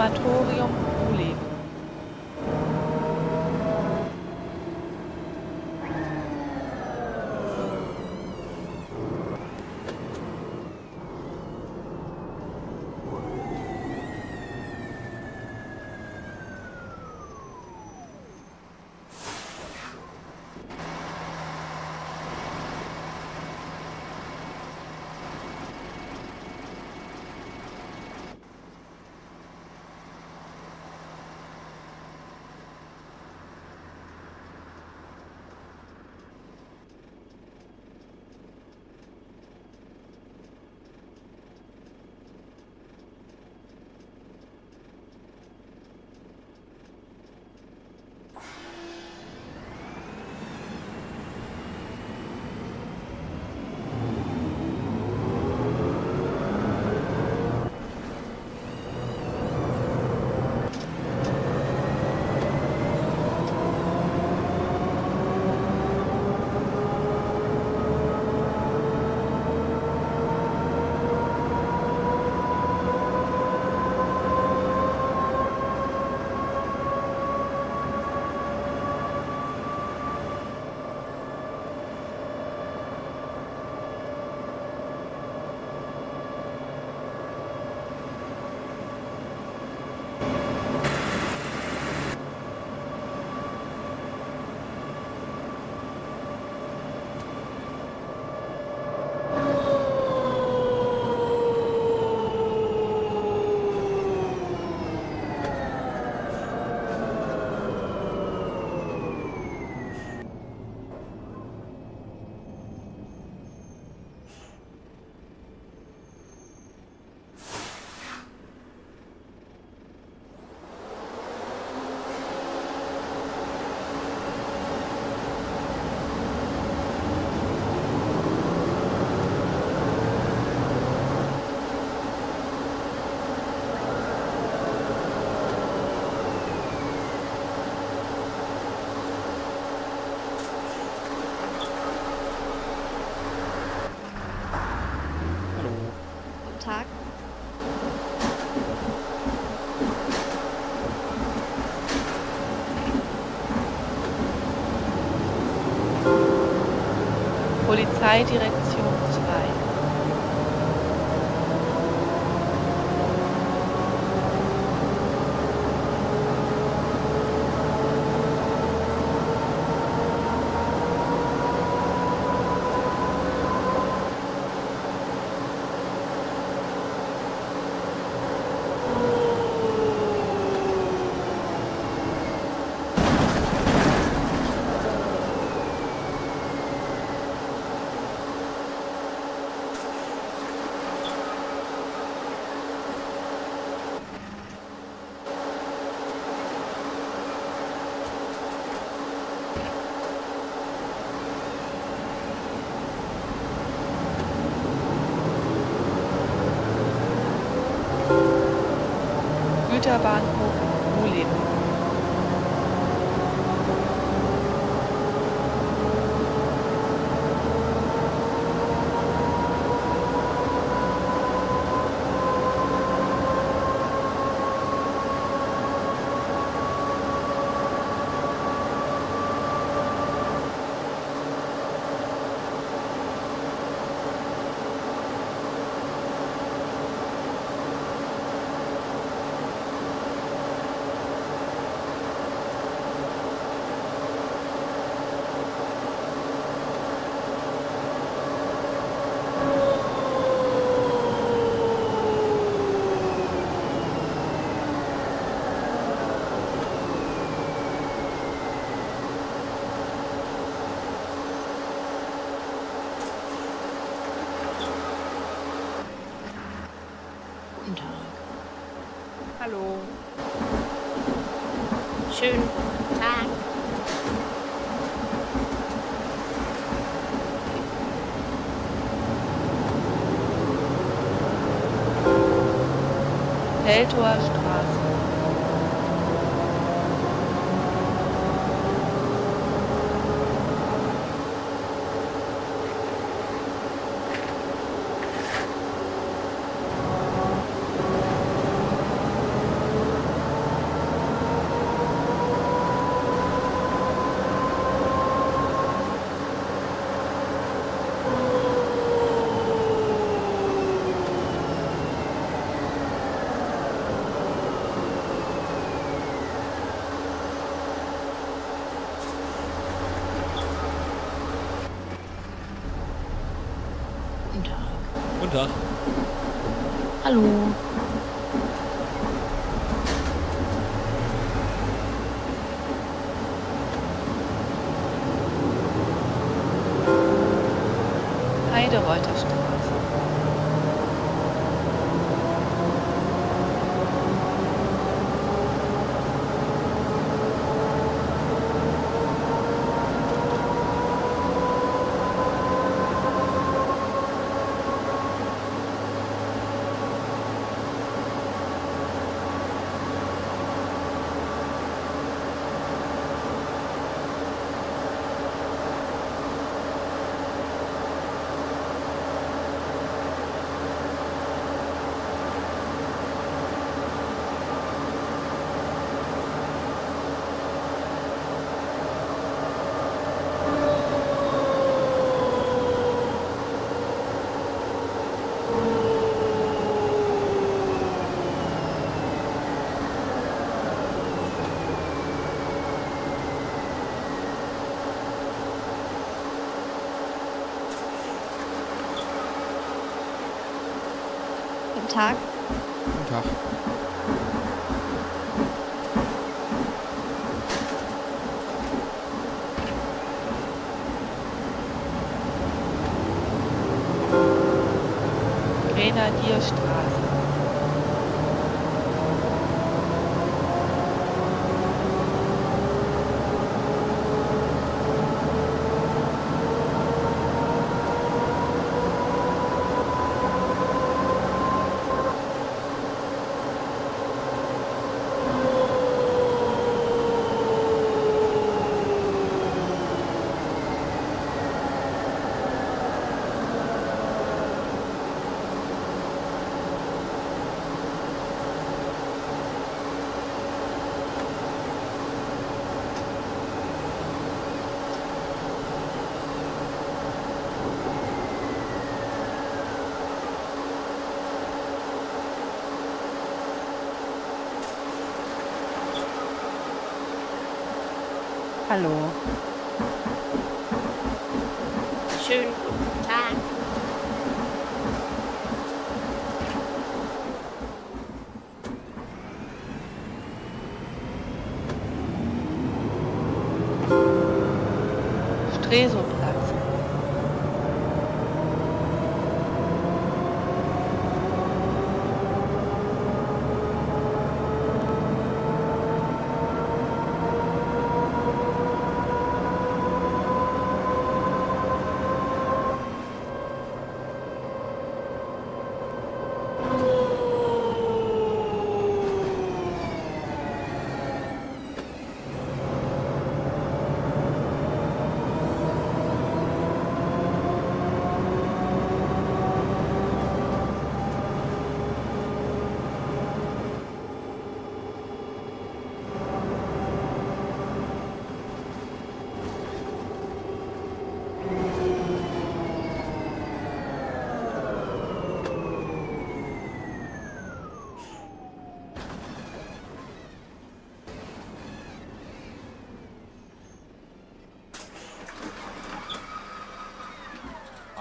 Krematorium Polizeidirektion 2. 好吧 Teltower Straße. Guten Tag. Guten Tag. Hallo. Heidereuter Straße. Guten Tag. Guten Tag. Grenadierstraße. Hallo. Schönen guten Tag. Stresoplatz.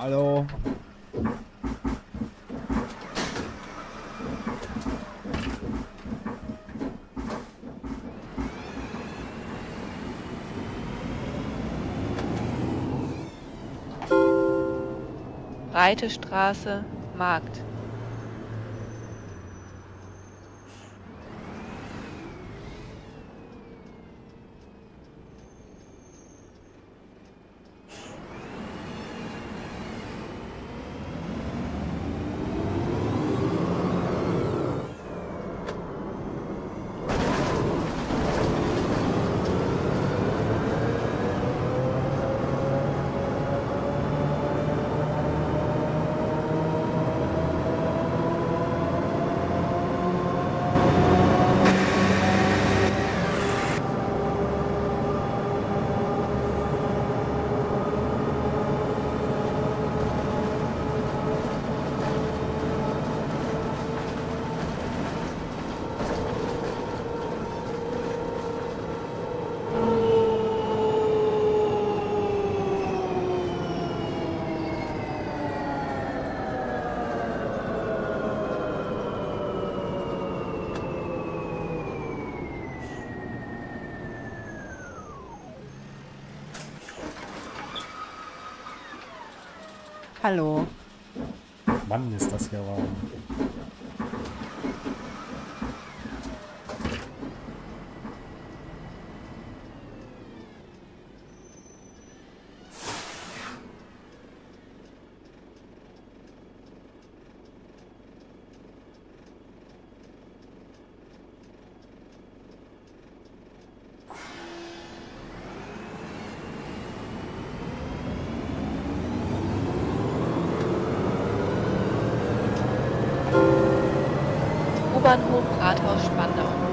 Hallo. Breite Straße, Markt. Hallo. Mann, ist das hier warm. U-Bahnhof Rathaus Spandau.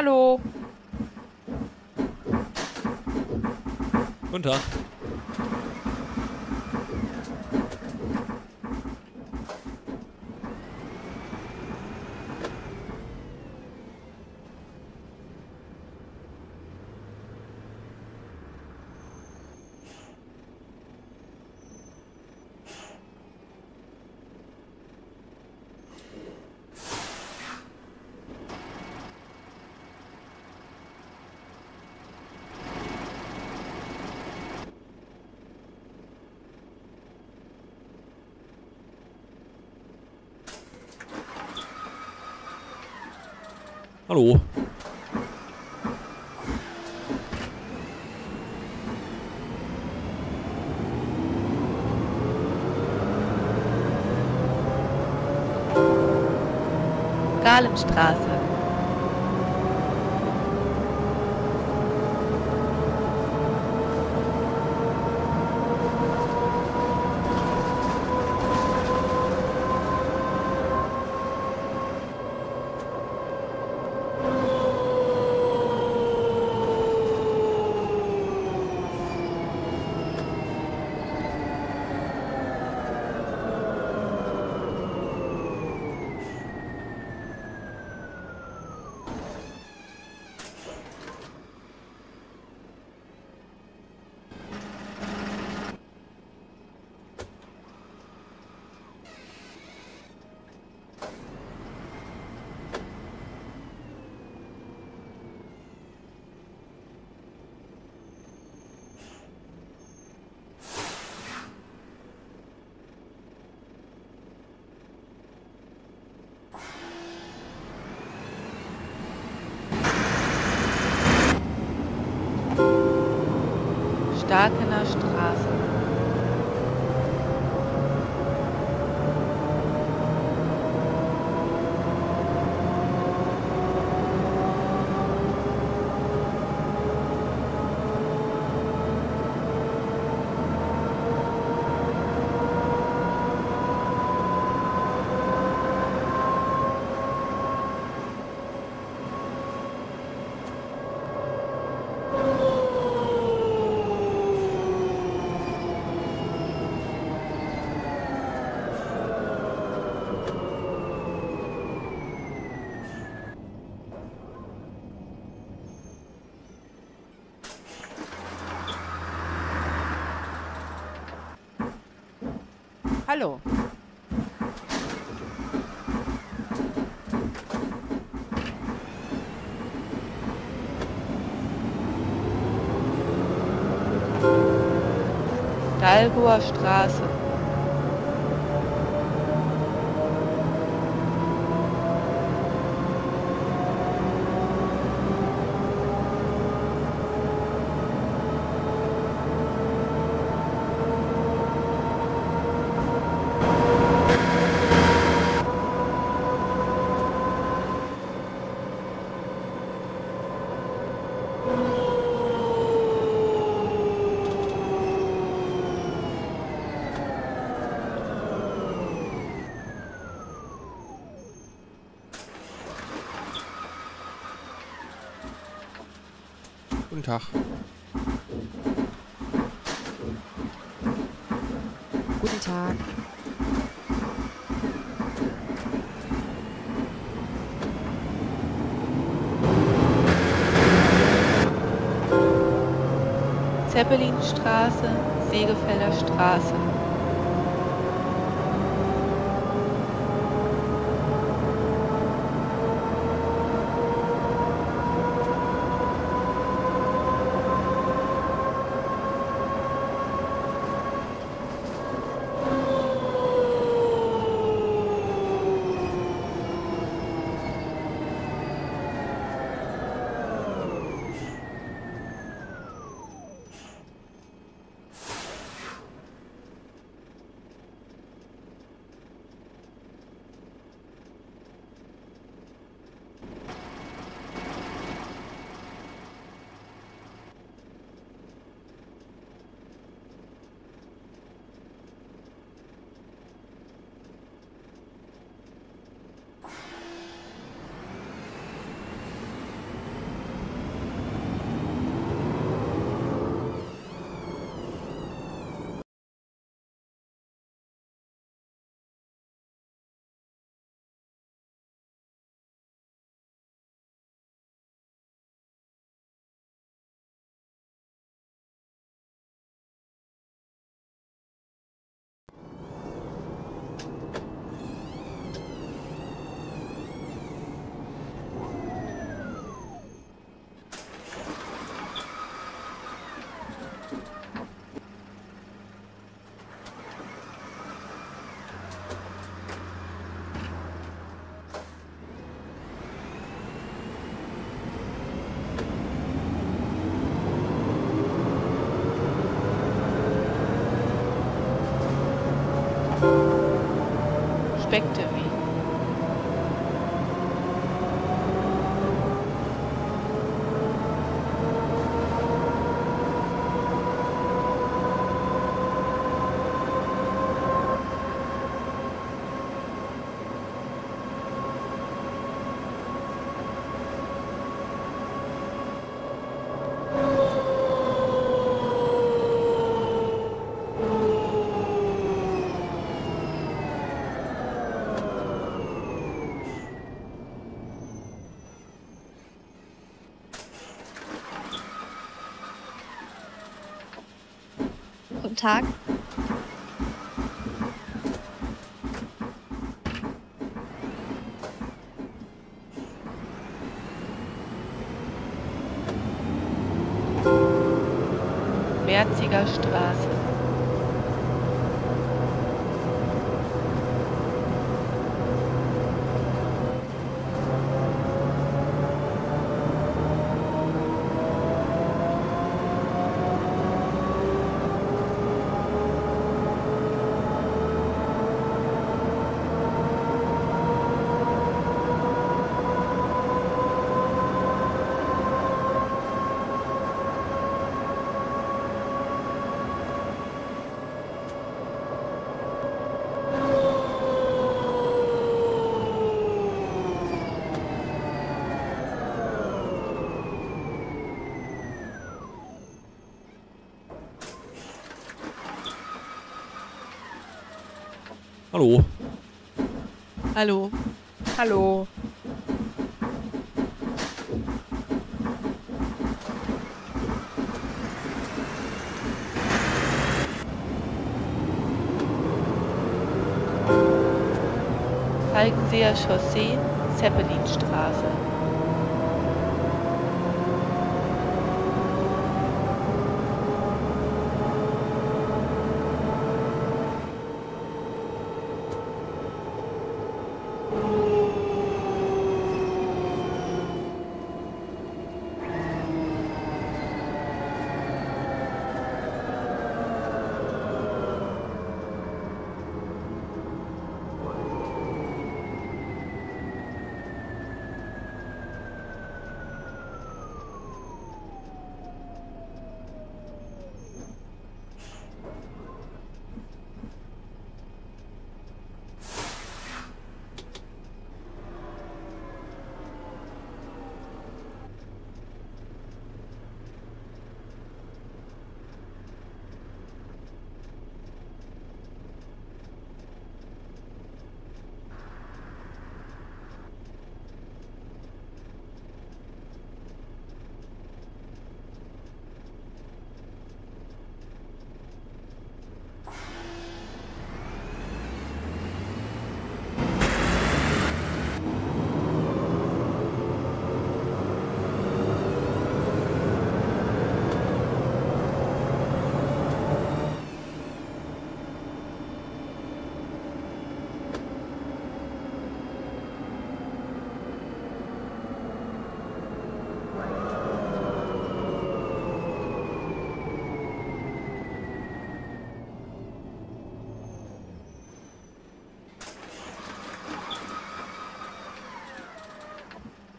Hallo. Guten Tag. Hallo. Hallo. Dalboer Straße. Guten Tag. Guten Tag. Zeppelinstraße, Segefelder Straße. Tag. Merziger Straße. Hallo. Hallo. Hallo. Falkenseer Chaussee, Zeppelinstraße.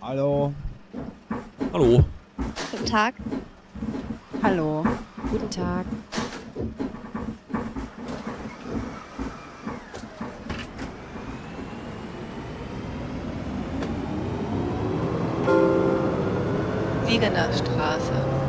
Hallo. Hallo. Guten Tag. Hallo. Guten Tag. Siegener Straße.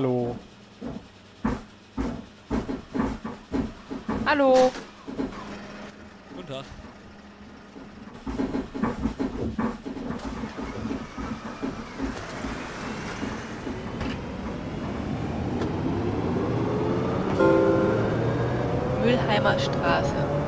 Hallo. Hallo. Guten Tag. Mülheimer Straße.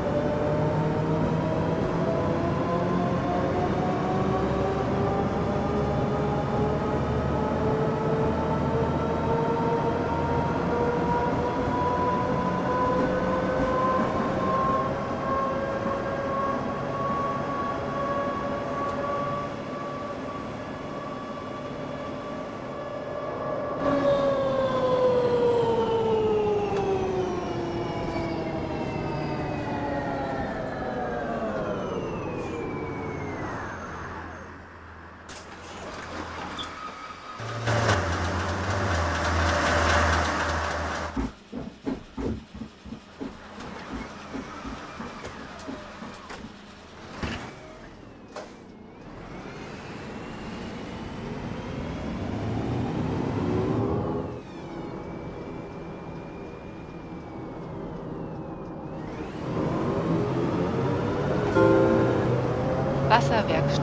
Wasserwerkstraße.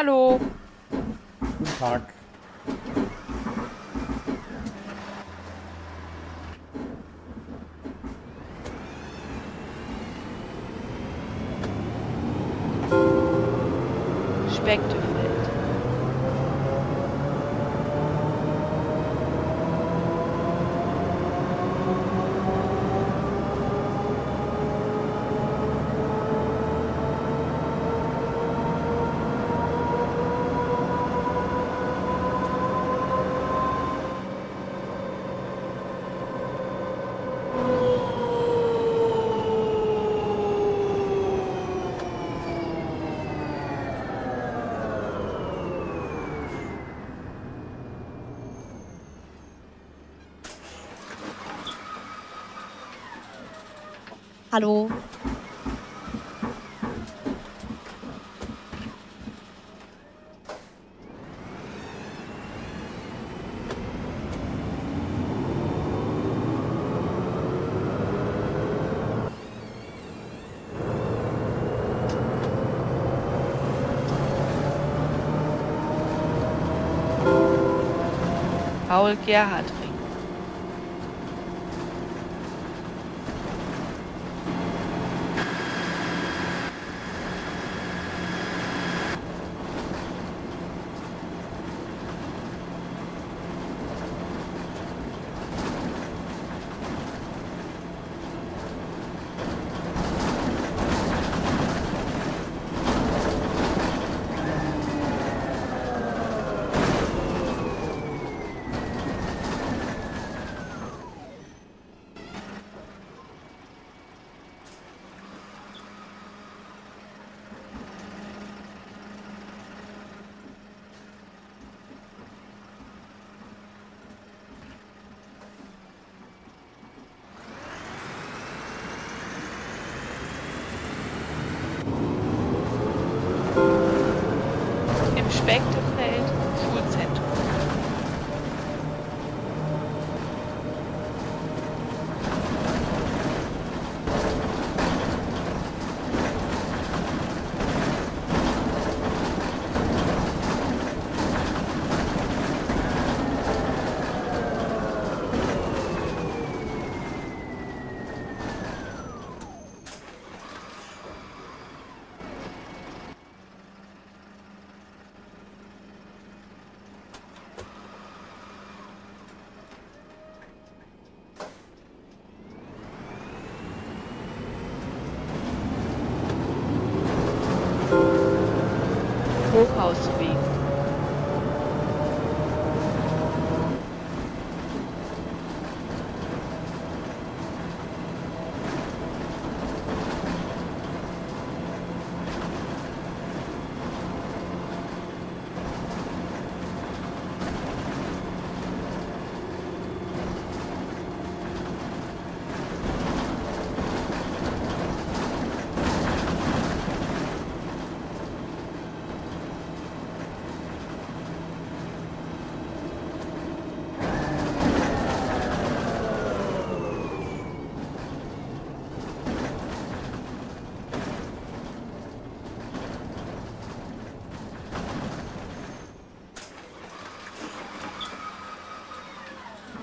Hallo. Hallo. Paul Gerhard.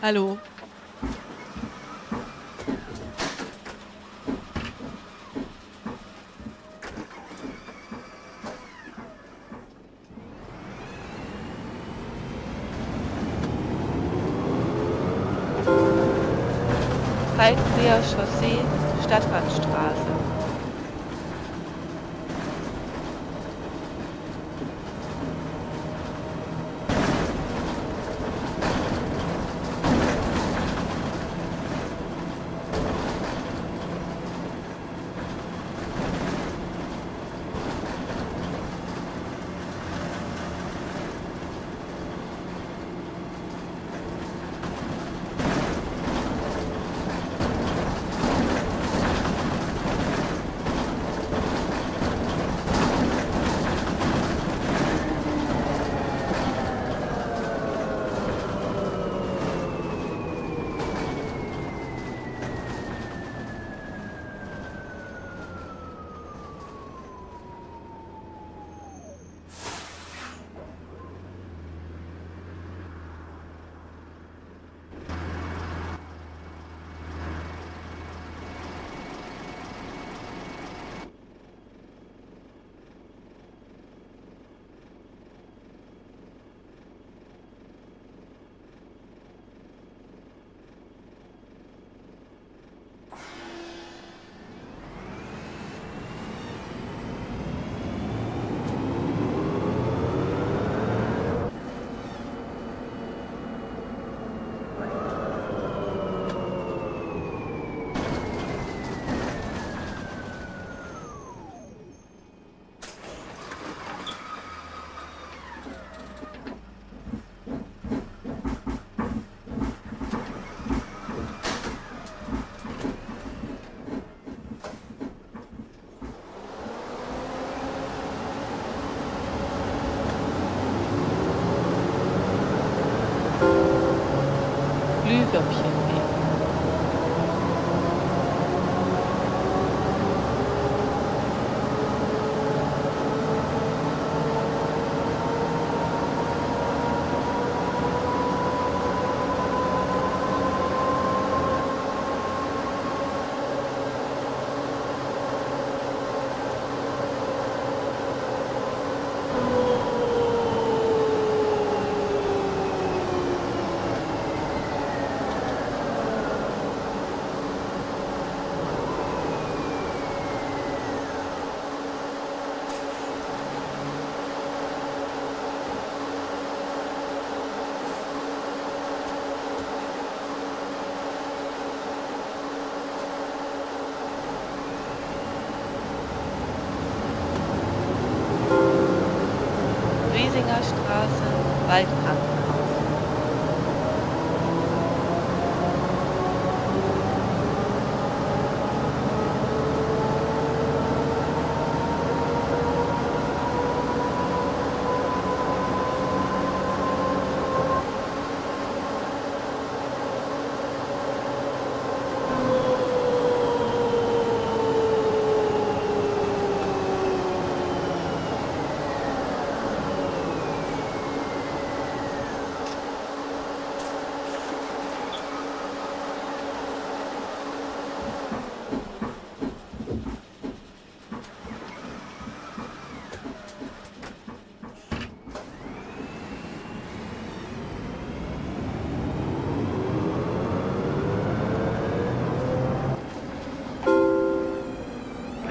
Hallo.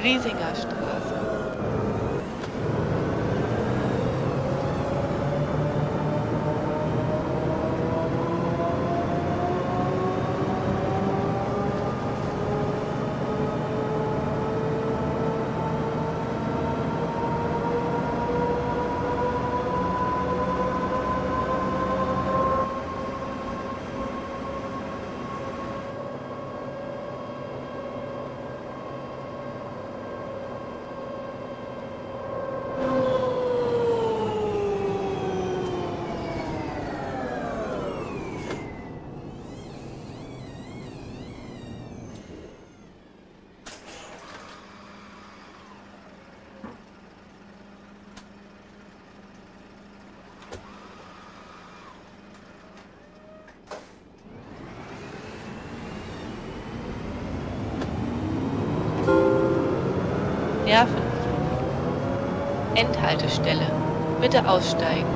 Griesinger Straße. Nervenklinik. Endhaltestelle. Bitte aussteigen.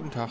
Guten Tag.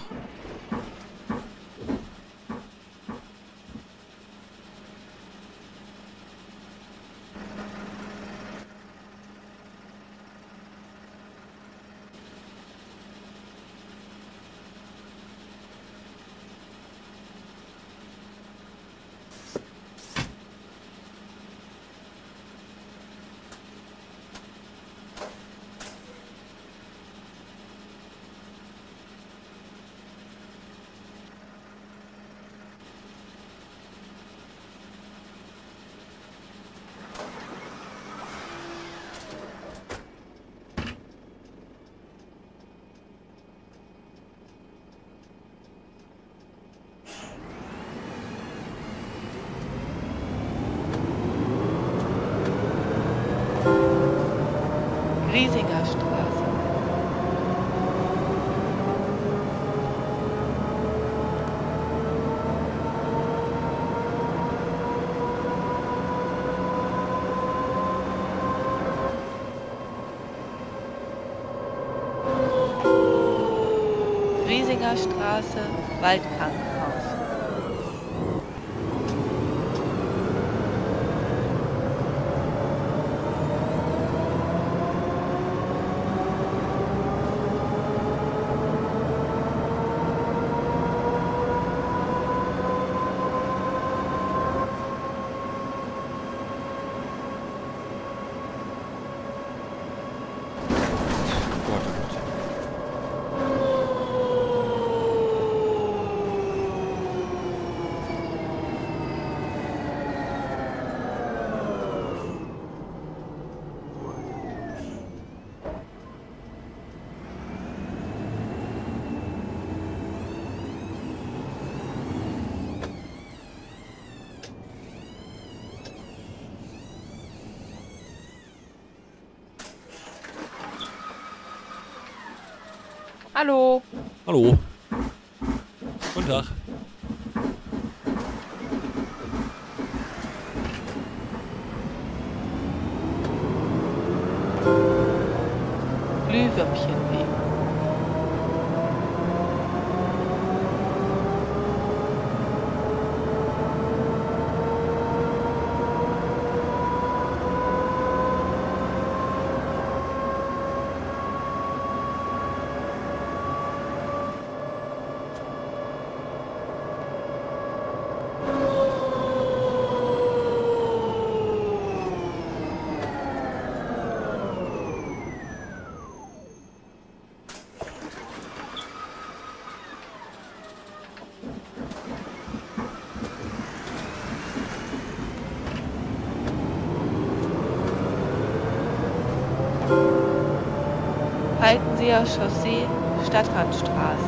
Griesinger Straße. Griesinger Straße, Waldkrankenhaus. Hallo. Hallo. Guten Tag. Glühwürmchenweg. Auf Chaussee Stadtrandstraße.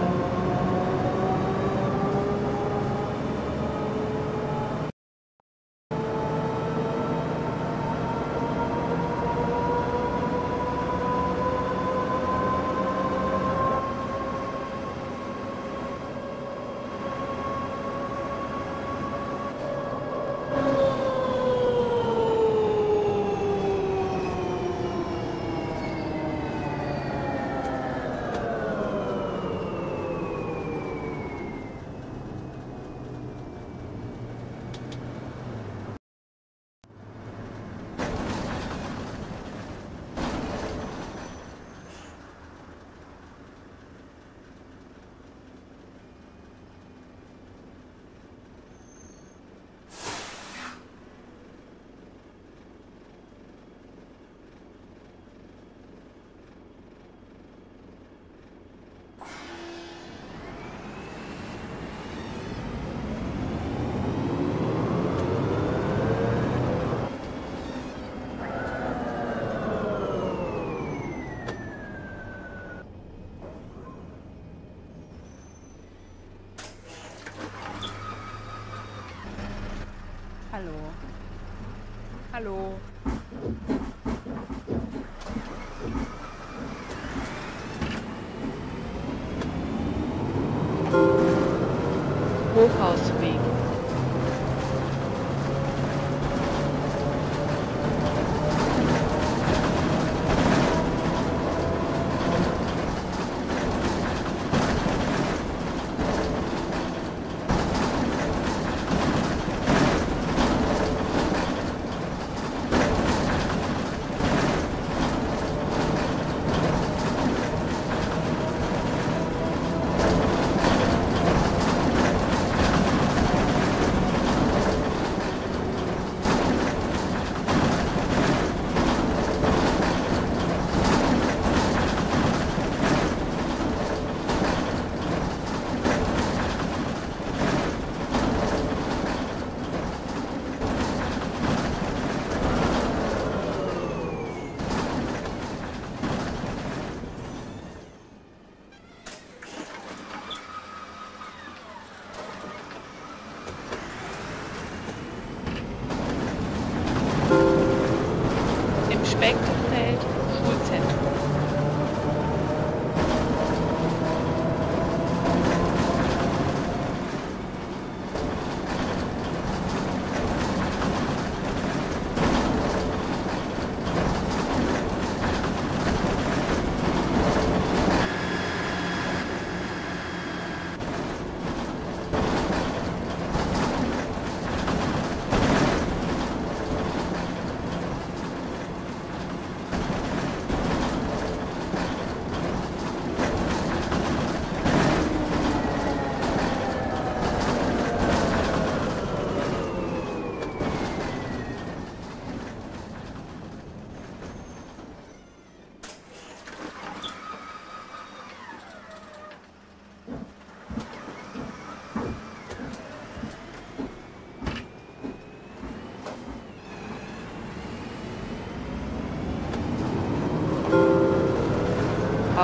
Hallo.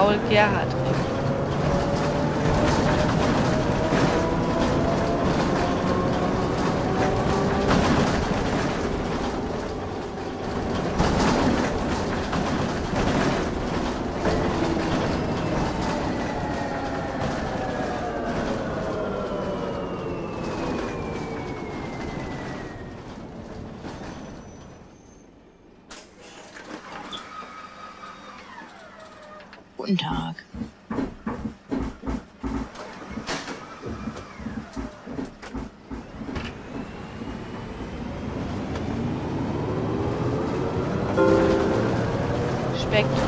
Paul-Gerhardt-Ring. Guten Tag. Spektrum.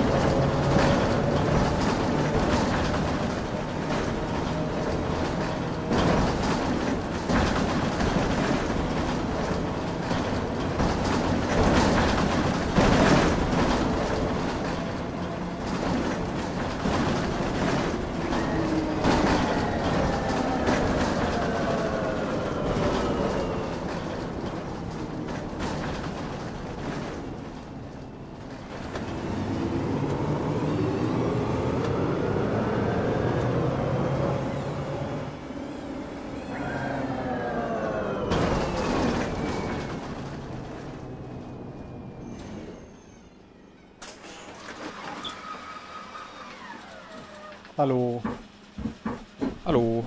Hallo. Hallo.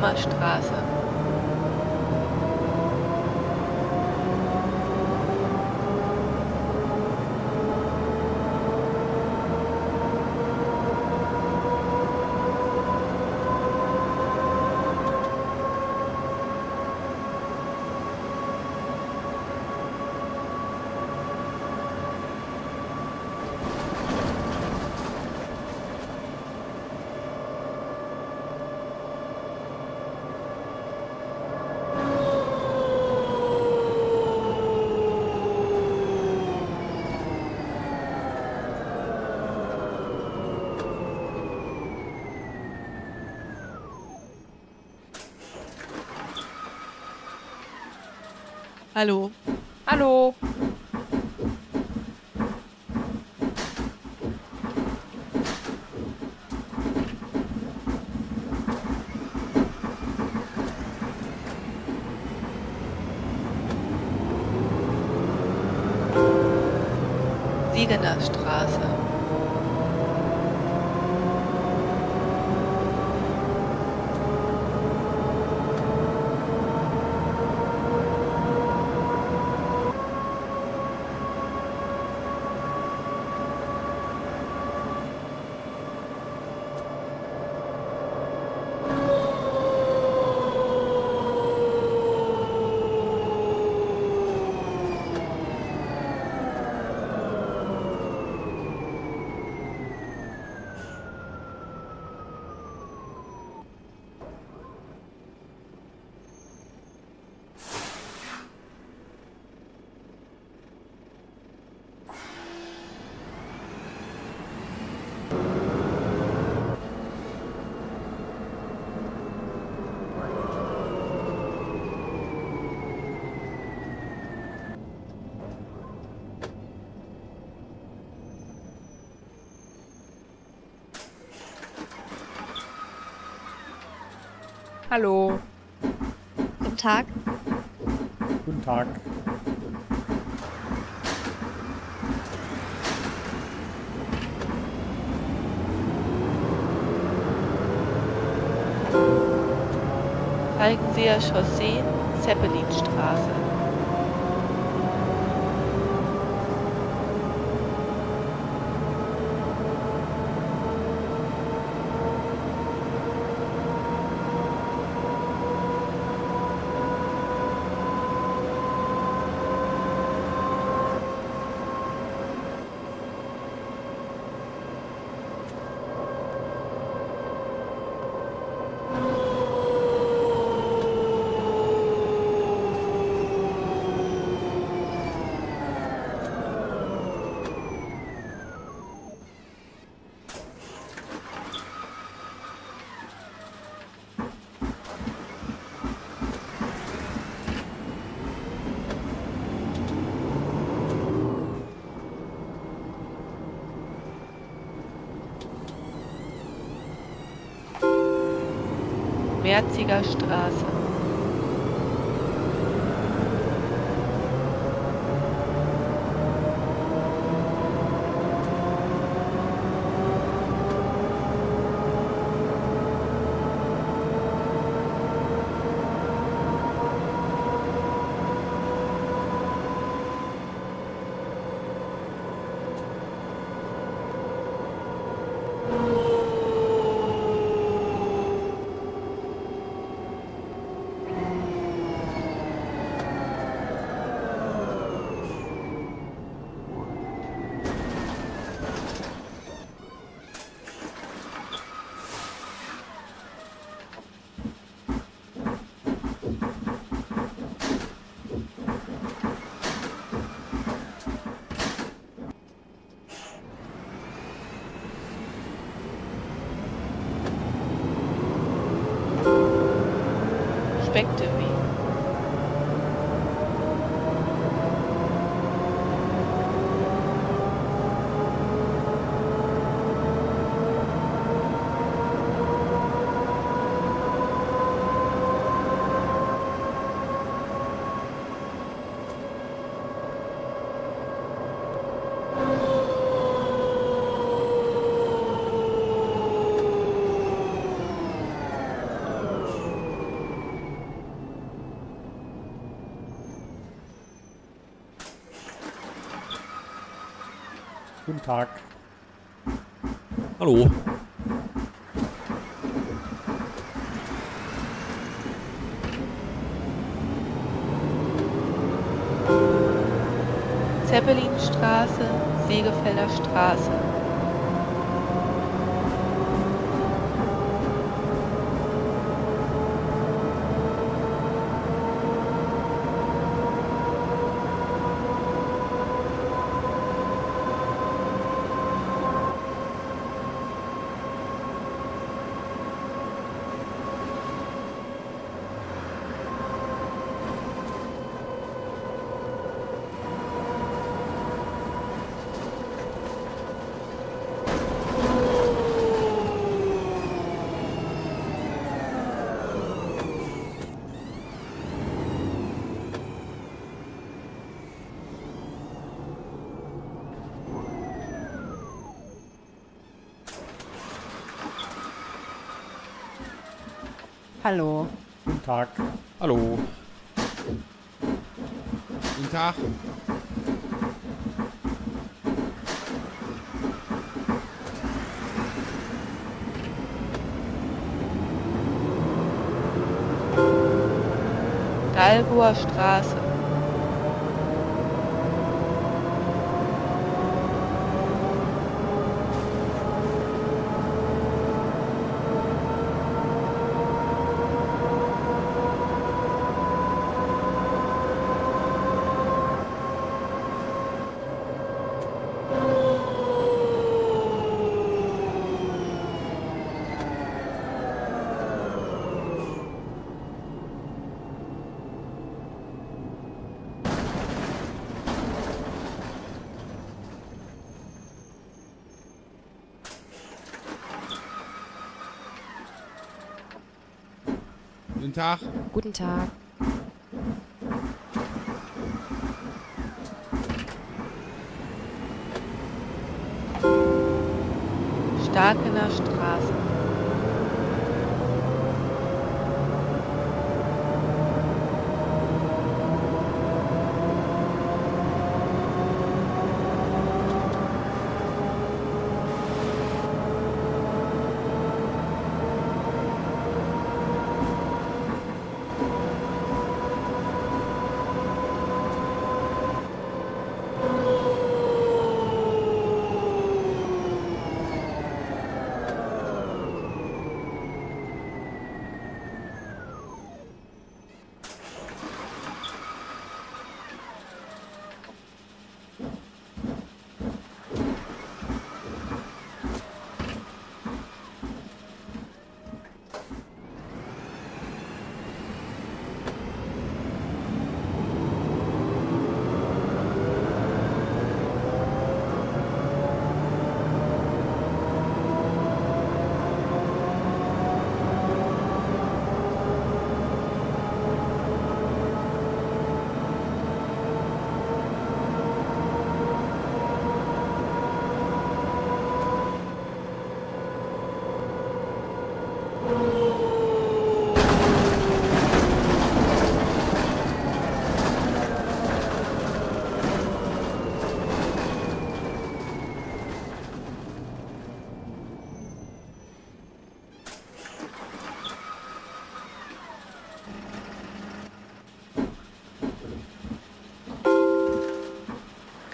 Much. Hallo. Hallo. Siegener Straße. Hallo. Guten Tag. Guten Tag. Falkenseer Chaussee, Zeppelinstraße. Merziger Straße. Guten Tag. Hallo. Zeppelinstraße, Segefelder Straße. Hallo. Guten Tag. Hallo. Guten Tag. Dalboer Straße. Guten Tag. Guten Tag.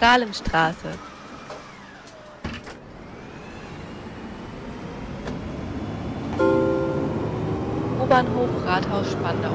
Salemstraße. U-Bahnhof Rathaus Spandau.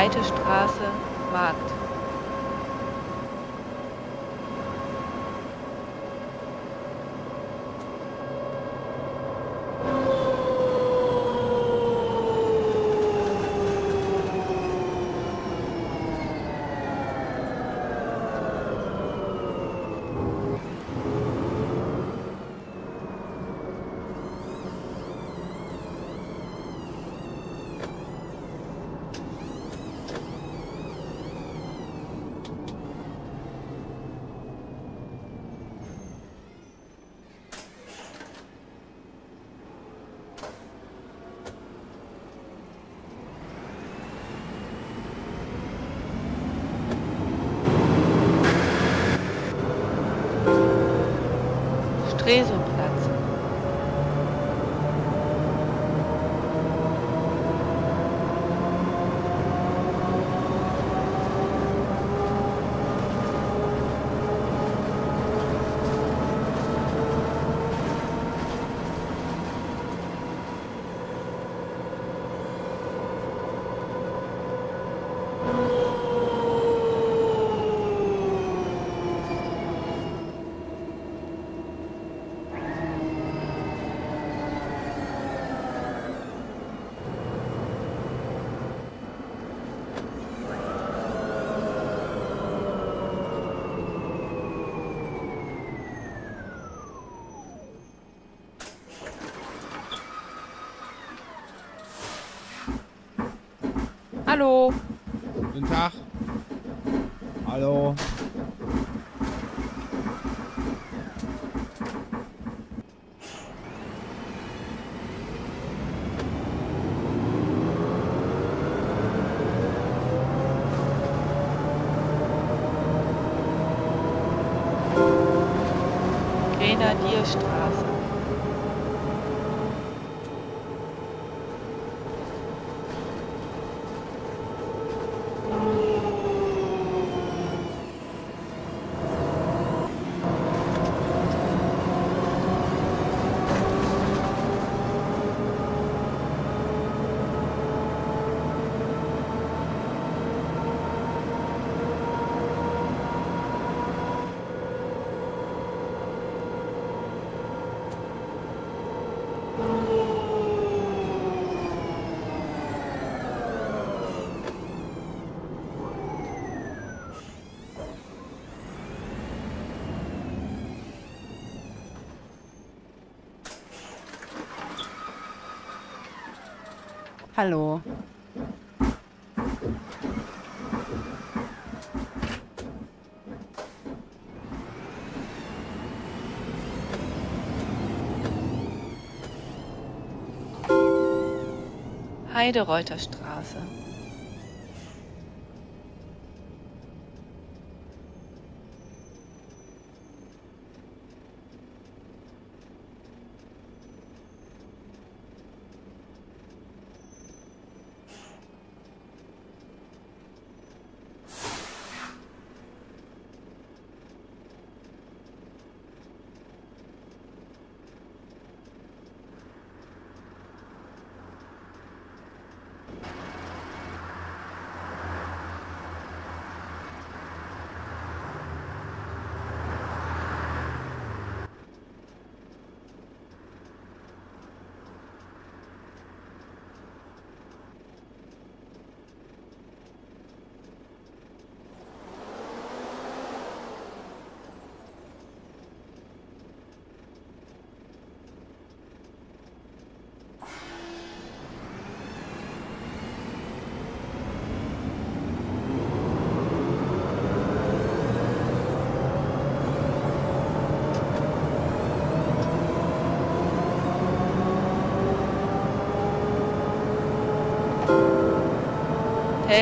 Breite Straße, Markt. Stresow-Platz. Hallo. Guten Tag. Hallo. Hallo. Heidereuter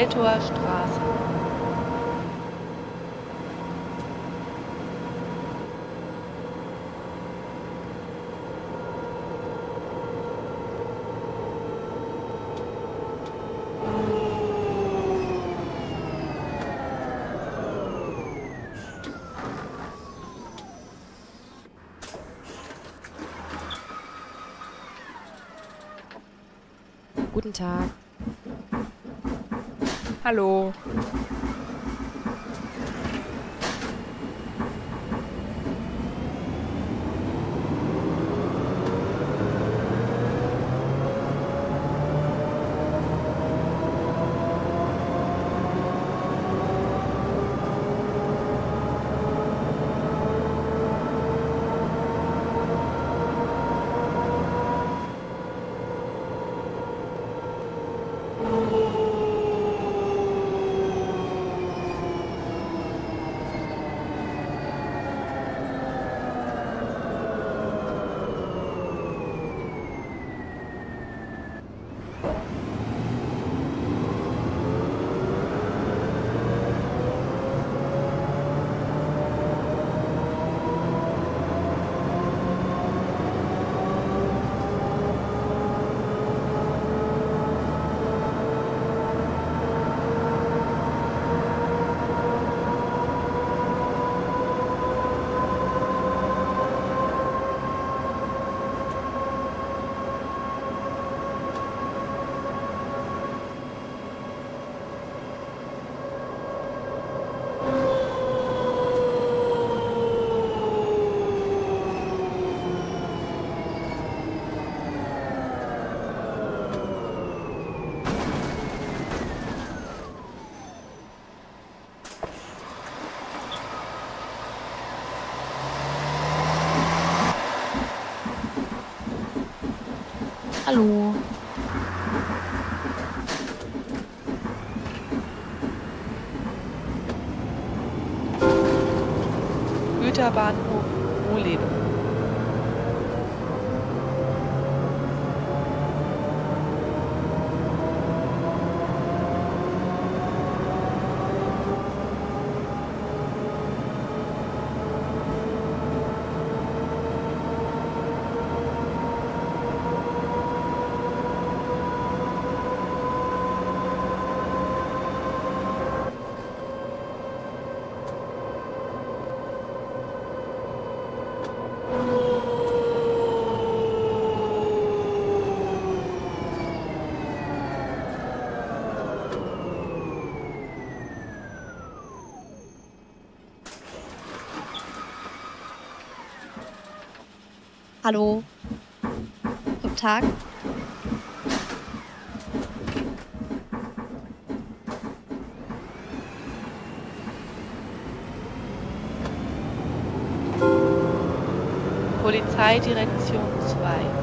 Teltower Straße. Guten Tag. Hallo. 下路 Hallo. Guten Tag. Polizeidirektion 2.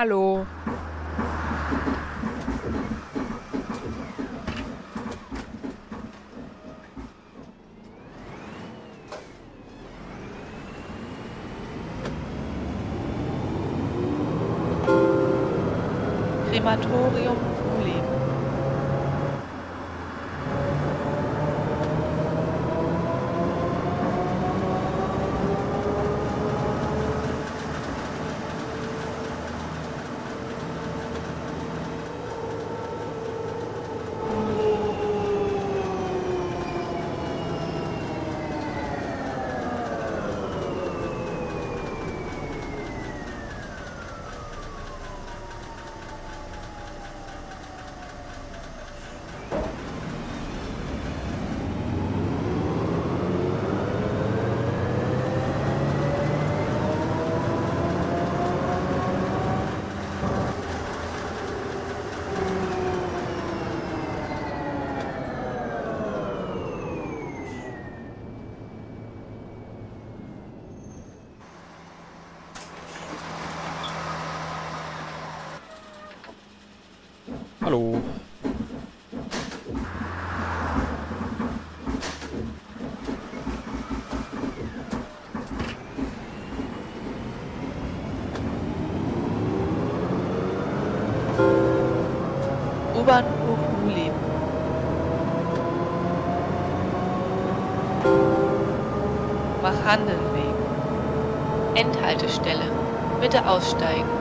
Hallo. Hallo. U-Bahnhof Uhling. Machandelweg. Endhaltestelle. Bitte aussteigen.